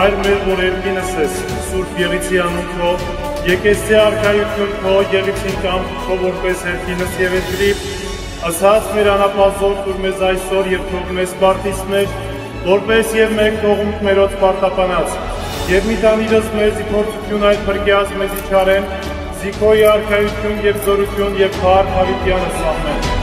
Հայր մեր, որ երկինս ես, Սուրբ Եղիցի անունքով, եկեսցի արքայություն քո Եղիցին կամ քո որպես երկինս եւ ետրի, ասած մեր անապազոր որ մեզ այսօր եւ թող մեզ բարդիսներ, որպես եւ մեկ թողում մերոց պարտապանած, եւ մի տանիրս մեր զիփորձություն այդ բրգյաց մեզի չարեն, զիքոյի արքայություն եւ զորություն եւ փառ հավիտյանը սահմեն։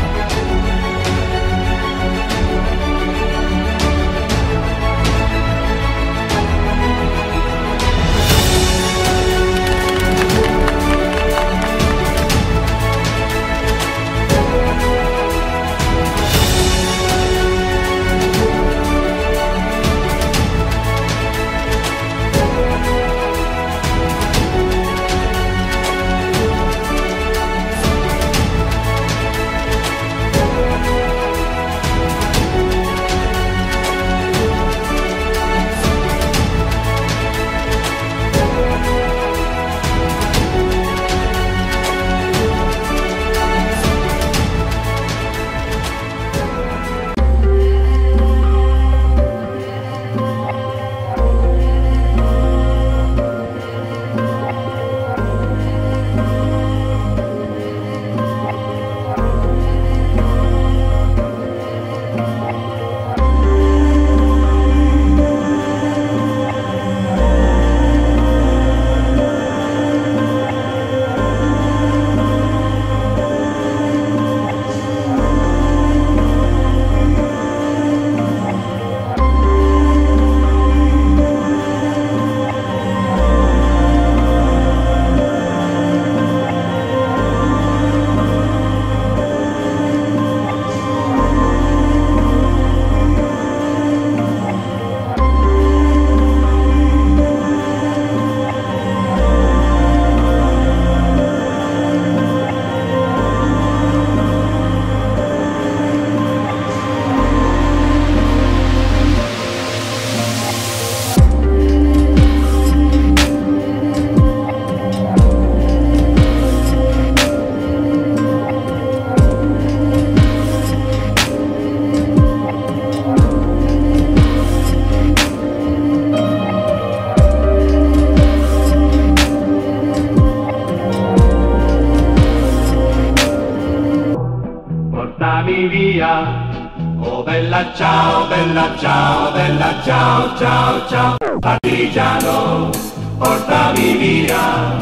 via. Oh bella ciao, bella ciao, bella ciao, ciao, ciao. Partigiano, portami via,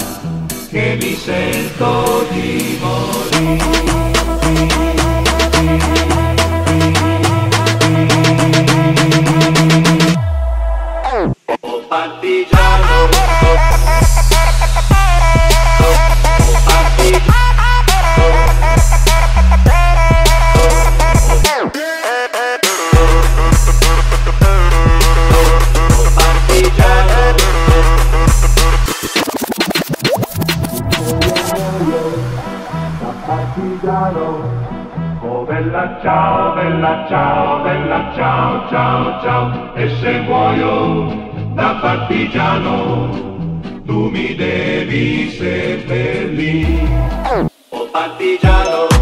che mi sento di morire. Partigiano. Oh bella ciao, bella ciao, bella ciao, ciao, ciao. E se muoio da partigiano, tu mi devi seppellire. Oh partigiano.